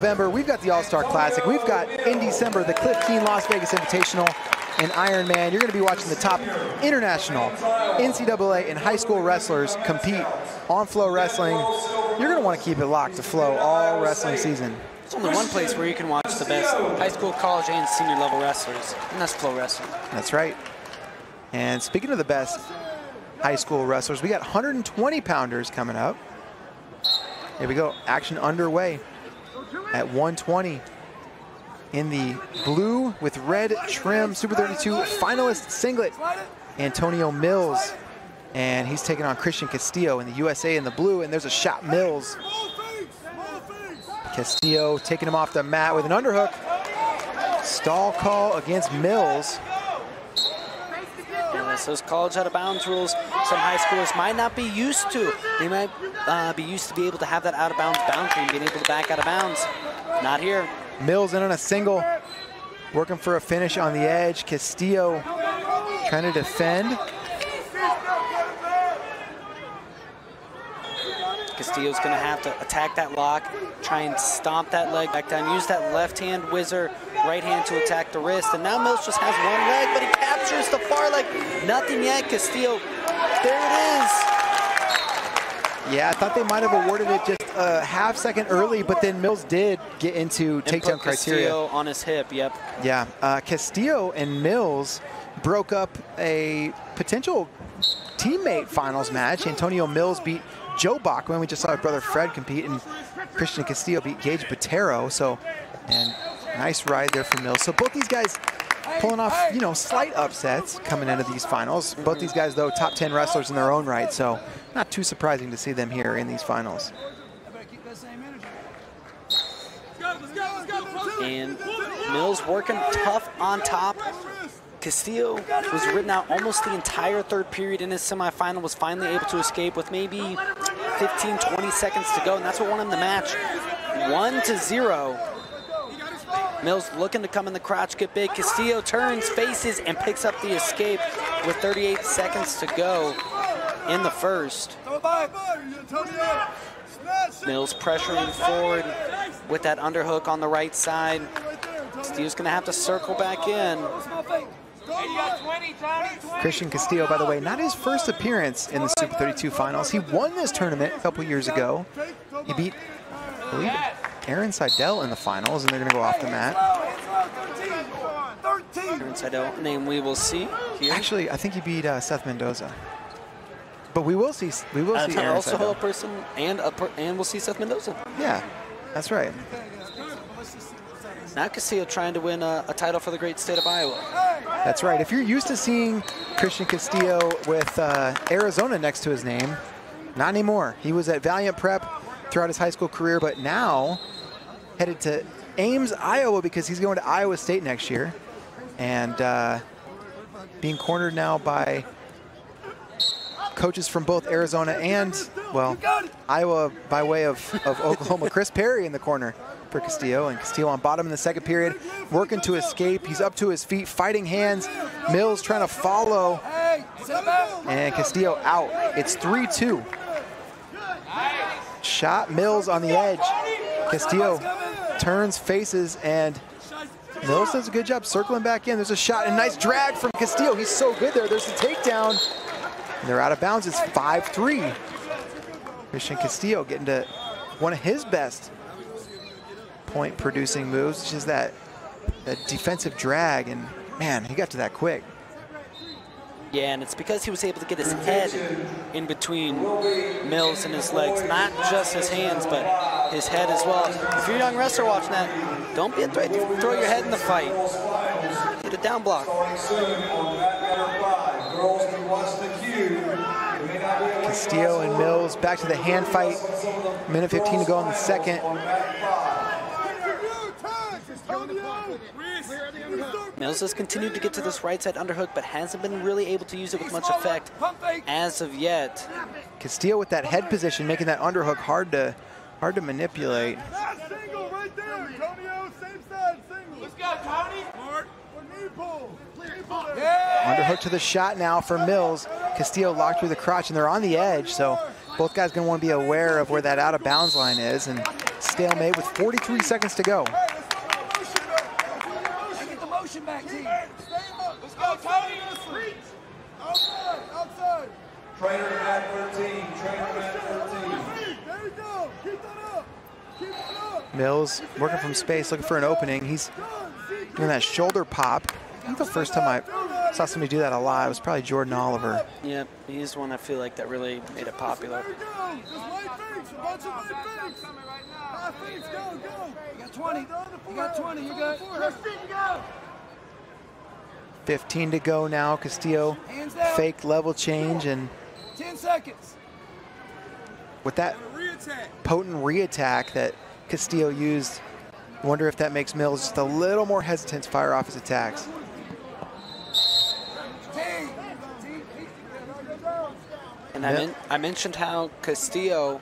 November, we've got the All-Star Classic. We've got in December the Cliff Keen Las Vegas Invitational and Ironman. You're going to be watching the top international NCAA and high school wrestlers compete on Flow Wrestling. You're going to want to keep it locked to Flow all wrestling season. It's only one place where you can watch the best high school, college, and senior level wrestlers, and that's Flow Wrestling. That's right. And speaking of the best high school wrestlers, we got 120 pounders coming up. Here we go, action underway at 120 in the blue with red trim Super 32 finalist singlet, Antonio Mills. And he's taking on Christian Castillo in the USA in the blue, and there's a shot Mills. Castillo taking him off the mat with an underhook. Stall call against Mills. Yes, those college out of bounds rules, some high schoolers might not be used to. They might uh, be used to be able to have that out of bounds boundary and being able to back out of bounds. Not here. Mills in on a single, working for a finish on the edge. Castillo trying to defend. Castillo's going to have to attack that lock, try and stomp that leg back down, use that left hand whizzer, right hand to attack the wrist. And now Mills just has one leg, but he captures the far leg. Nothing yet, Castillo. There it is. Yeah, I thought they might have awarded it just a half second early, but then Mills did get into takedown criteria. Castillo on his hip, yep. Yeah, uh, Castillo and Mills broke up a potential teammate finals match. Antonio Mills beat Joe Bachman. We just saw his brother Fred compete, and Christian Castillo beat Gage Botero. So, and nice ride there for Mills. So both these guys pulling off, you know, slight upsets coming into these finals. Both these guys, though, top 10 wrestlers in their own right. So not too surprising to see them here in these finals. And Mills working tough on top. Castillo was ridden out almost the entire third period in his semifinal, was finally able to escape with maybe 15, 20 seconds to go, and that's what won him the match. One to zero. Mills looking to come in the crotch, get big. Castillo turns, faces, and picks up the escape with 38 seconds to go in the first. Mills pressuring forward with that underhook on the right side. Castillo's gonna have to circle back in. Christian Castillo, by the way, not his first appearance in the Super 32 finals. He won this tournament a couple years ago. He beat, I believe, Aaron Seidel in the finals, and they're going to go off the mat. Aaron Seidel, name we will see here. Actually, I think he beat uh, Seth Mendoza. But we will see. We will Uh, see Aaron also Seidel. a person, and a per, and we'll see Seth Mendoza. Yeah, that's right. Now Castillo trying to win a, a title for the great state of Iowa. That's right. If you're used to seeing Christian Castillo with uh, Arizona next to his name, not anymore. He was at Valiant Prep throughout his high school career, but now headed to Ames, Iowa, because he's going to Iowa State next year, and uh, being cornered now by coaches from both Arizona and, well, Iowa by way of, of Oklahoma. Chris Perry in the corner for Castillo, and Castillo on bottom in the second period, working to escape. He's up to his feet, fighting hands. Mills trying to follow, and Castillo out. It's 3-2. Shot Mills on the edge. Castillo turns, faces, and Mills does a good job circling back in. There's a shot, and nice drag from Castillo. He's so good there. There's the takedown. They're out of bounds. It's 5-3. Christian Castillo getting to one of his best point producing moves, which is that, that defensive drag. And man, he got to that quick. Yeah, and it's because he was able to get his head in between Mills and his legs, not just his hands, but his head as well. If you're a young wrestler watching that, don't be afraid to throw your head in the fight. Get a down block. Castillo and Mills back to the hand fight. Minute 15 to go in the second. Mills has continued to get to this right side underhook, but hasn't been really able to use it with much effect as of yet. Castillo with that head position, making that underhook hard to hard to manipulate. Single right there, Antonio. Same side, single. Let's go, Tony. Mark. Knee pull. Knee pull. Yeah. Underhook to the shot now for Mills. Castillo locked through the crotch, and they're on the edge, so both guys going to want to be aware of where that out of bounds line is. And stalemate with 43 seconds to go. Trainer at 13, trainer at 13. There you go. Keep that up. Keep that up. Mills working from space, looking for an opening. He's doing that shoulder pop. I think the first time I saw somebody do that a lot It was probably Jordan Oliver. Yep, he's one I feel like that really made it popular. There you go. Just white fakes. A bunch of white fakes. High fakes. Go, go. You got 20. You got 20. You're good. Let's go. 15 to go now. Castillo fake level change and 10 seconds. with that potent re-attack that Castillo used, wonder if that makes Mills just a little more hesitant to fire off his attacks. And I, men- I mentioned how Castillo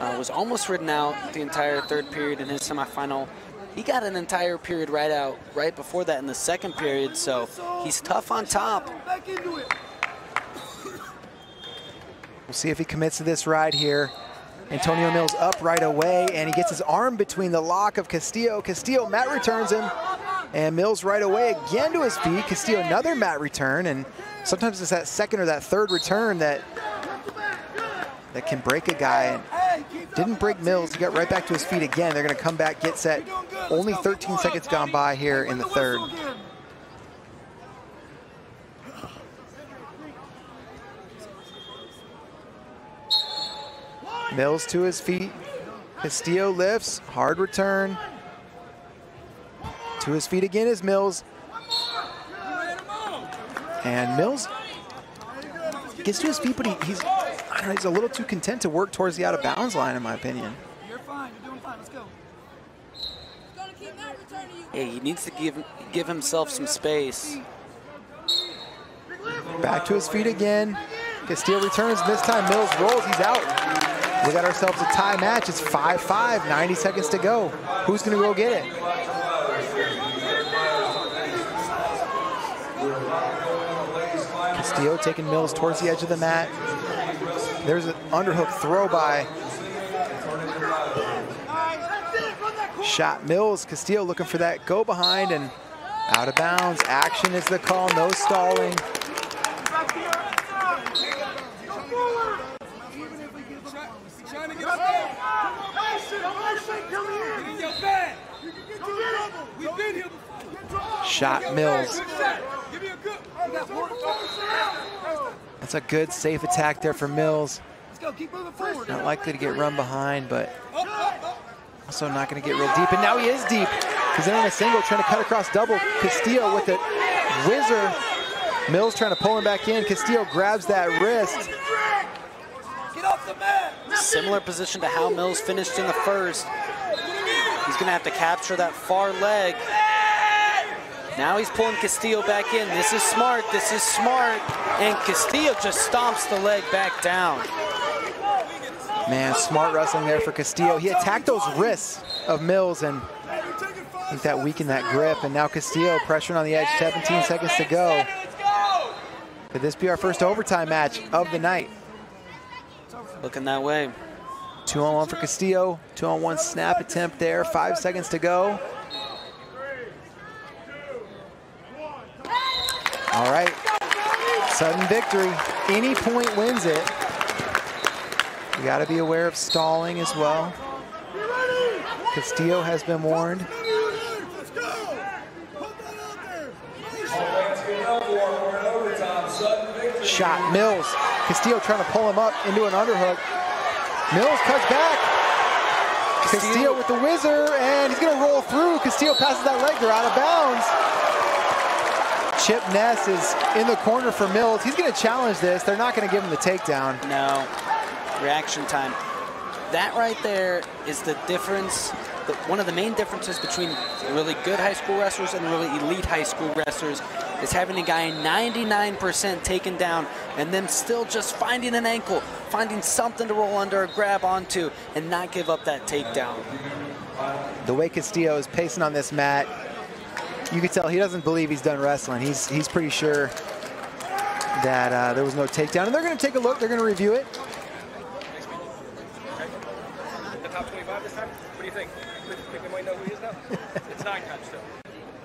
uh, was almost ridden out the entire third period in his semifinal. He got an entire period right out right before that in the second period, so he's tough on top. Back into it. We'll see if he commits to this ride here. Antonio Mills up right away, and he gets his arm between the lock of Castillo. Castillo, mat returns him, and Mills right away again to his feet. Castillo, another mat return, and sometimes it's that second or that third return that that can break a guy. And didn't break Mills. He got right back to his feet again. They're going to come back, get set. Only 13 seconds gone by here in the third. Mills to his feet. Castillo lifts, hard return. To his feet again is Mills. And Mills gets to his feet, but he, he's know, he's a little too content to work towards the out of bounds line, in my opinion. You're fine. You're doing fine. Let's go. Hey, he needs to give give himself some space. Back to his feet again. Castillo returns. This time Mills rolls. He's out. We got ourselves a tie match. It's 5-5, 90 seconds to go. Who's going to go get it? Castillo taking Mills towards the edge of the mat. There's an underhook throw by shot Mills. Castillo looking for that go behind and out of bounds. Action is the call. No stalling. Shot to That's a good safe attack there for Mills. Let's go. Keep moving forward. Not likely to get run behind, but Up, up, up. also not going to get real deep. And now he is deep. He's in on a single, trying to cut across double. Castillo with it. Whizzer. Mills trying to pull him back in. Castillo grabs that wrist. Get off the mat. Similar position to how Mills finished in the first. He's gonna have to capture that far leg. Now he's pulling Castillo back in. This is smart, this is smart. And Castillo just stomps the leg back down. Man, smart wrestling there for Castillo. He attacked those wrists of Mills and I think that weakened that grip. And now Castillo pressuring on the edge. 17 seconds to go. Could this be our first overtime match of the night? Looking that way. Two on one for Castillo. Two on one snap attempt there. Five seconds to go. All right. Sudden victory. Any point wins it. You got to be aware of stalling as well. Castillo has been warned. Let's go. Put that out there. Let's get another one for an overtime. Sudden victory. Shot Mills. Castillo trying to pull him up into an underhook. Mills cuts back. Castillo with the whizzer, and he's going to roll through. Castillo passes that leg. They're out of bounds. Chip Ness is in the corner for Mills. He's going to challenge this. They're not going to give him the takedown. No. Reaction time. That right there is the difference, the, one of the main differences between really good high school wrestlers and really elite high school wrestlers is having a guy 99% taken down and them still just finding an ankle, finding something to roll under or grab onto and not give up that takedown. The way Castillo is pacing on this mat, you can tell he doesn't believe he's done wrestling. He's, he's pretty sure that uh, there was no takedown. And they're going to take a look. They're going to review it. The top 25 five this time? What do you think? Think we might know who he is now? it's nine times still.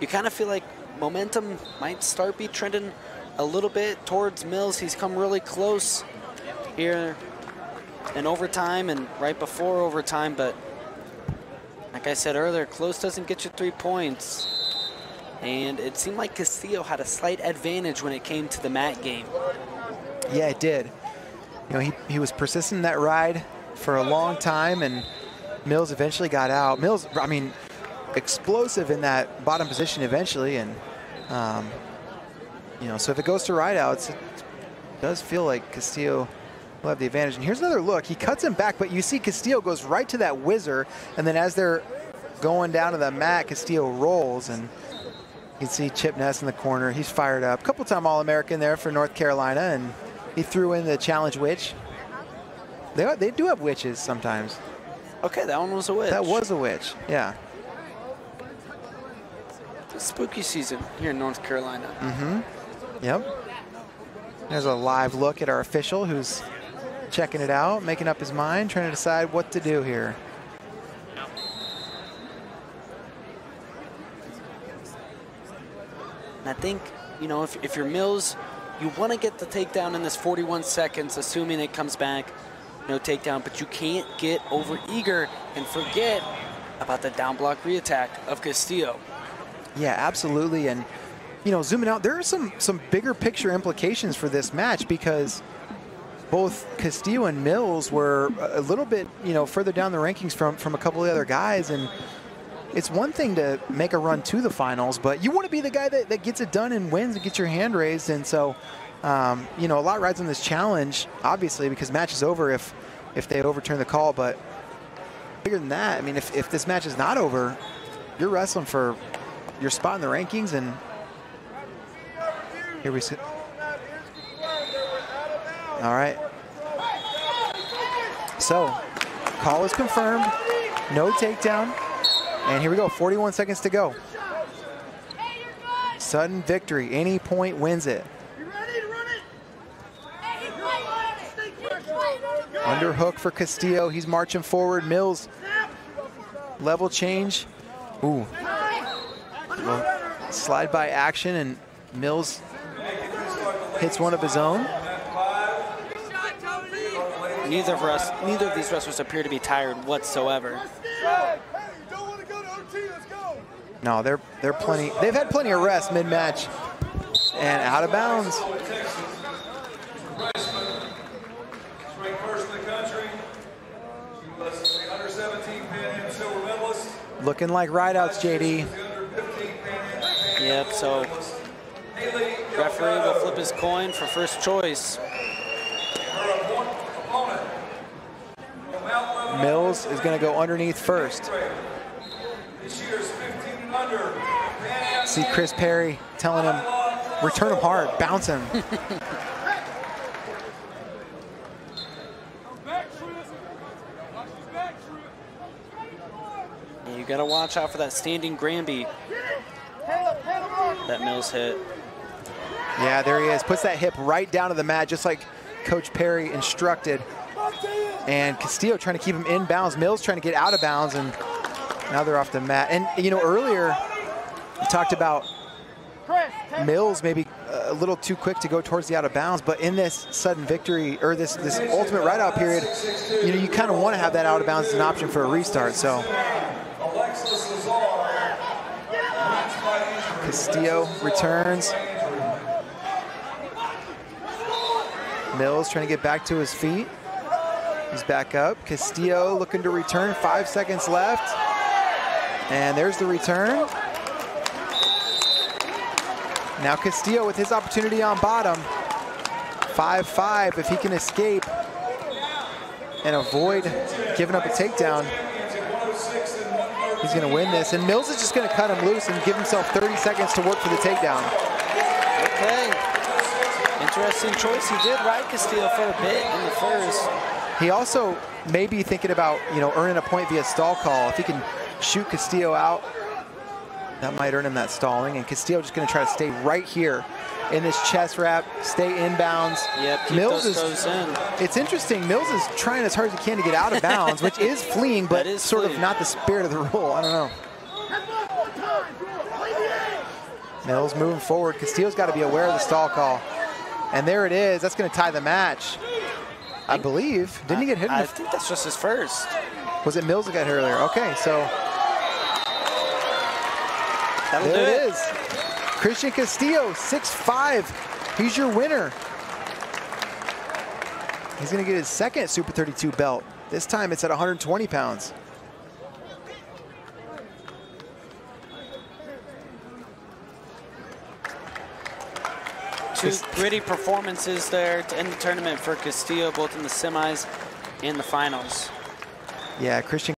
You kind of feel like momentum might start be trending a little bit towards Mills. He's come really close here in overtime and right before overtime, but like I said earlier, close doesn't get you three points. And it seemed like Castillo had a slight advantage when it came to the mat game. Yeah, it did. You know, he, he was persistent in that ride for a long time, and Mills eventually got out. Mills, I mean, explosive in that bottom position eventually, and um, you know, so if it goes to rideouts, it does feel like Castillo will have the advantage. And here's another look. He cuts him back, but you see Castillo goes right to that whizzer, and then as they're going down to the mat, Castillo rolls, and you can see Chip Ness in the corner. He's fired up. Couple time All-American there for North Carolina, and he threw in the challenge witch. They, are- they do have witches sometimes. Okay, that one was a witch. That was a witch, yeah. spooky season here in North Carolina. Mm-hmm. Yep. There's a live look at our official who's checking it out, making up his mind, trying to decide what to do here. And I think, you know, if, if you're Mills, you want to get the takedown in this 41 seconds, assuming it comes back, no takedown, but you can't get over eager and forget about the down block reattack of Castillo. Yeah, absolutely. And you know, zooming out, there are some some bigger picture implications for this match because both Castillo and Mills were a little bit, you know, further down the rankings from from a couple of the other guys and it's one thing to make a run to the finals, but you want to be the guy that, that gets it done and wins and gets your hand raised. And so, um, you know, a lot rides on this challenge, obviously, because match is over if if they overturn the call. But bigger than that, I mean, if, if this match is not over, you're wrestling for your spot in the rankings. And here we sit. All right. So, call is confirmed. No takedown. And here we go, 41 seconds to go. Sudden victory, any point wins it. Underhook for Castillo, he's marching forward. Mills, level change. Ooh. Well, slide by action and Mills hits one of his own. Neither of us, neither of these wrestlers appear to be tired whatsoever. Don't want to go to OT, let's go. No, they're they're plenty. They've had plenty of rest mid-match, and out of bounds. Ranked first in the country. She was the under 17 Pan Am silver medalist. Looking like rideouts, JD. The under 15 Pan Am Yep, so referee will flip his coin for first choice. her opponent from Mount Lebanon. Mills is going to go underneath first. This year's 15 and under Pan Am See Chris Perry telling him, return him hard, bounce him. Back, Chris. Watch his back, Chris. And you gotta watch out for that standing Granby that Mills hit. Yeah, there he is. Puts that hip right down to the mat, just like Coach Perry instructed. And Castillo trying to keep him in bounds. Mills trying to get out of bounds, and now they're off the mat. And, you know, earlier we talked about Mills maybe uh, a little too quick to go towards the out of bounds, but in this sudden victory or this this ultimate rideout period, you know, you kind of want to have that out of bounds as an option for a restart. So Castillo returns. Mills trying to get back to his feet. He's back up. Castillo looking to return. Five seconds left. And there's the return. Now Castillo with his opportunity on bottom. 5-5 if he can escape and avoid giving up a takedown. He's going to win this. And Mills is just going to cut him loose and give himself 30 seconds to work for the takedown. Okay. Interesting choice. He did ride Castillo for a bit in the first. He also may be thinking about, you know, earning a point via stall call. If he can shoot Castillo out, That might earn him that stalling. And Castillo just going to try to stay right here in this chest wrap, stay inbounds. Yep, Mills is in. It's interesting. Mills is trying as hard as he can to get out of bounds, which is fleeing, but is sort of not the spirit of the rule. I don't know. Mills moving forward. Castillo's got to be aware of the stall call. And there it is. That's going to tie the match. I believe. Didn't he get hit? In I think that's just his first. was it Mills that got hit earlier? Okay, so That'll there do it is. Christian Castillo, 6'5". He's your winner. He's going to get his second Super 32 belt. This time it's at 120 pounds. Two gritty performances there to end the tournament for Castillo, both in the semis and the finals. Yeah, Christian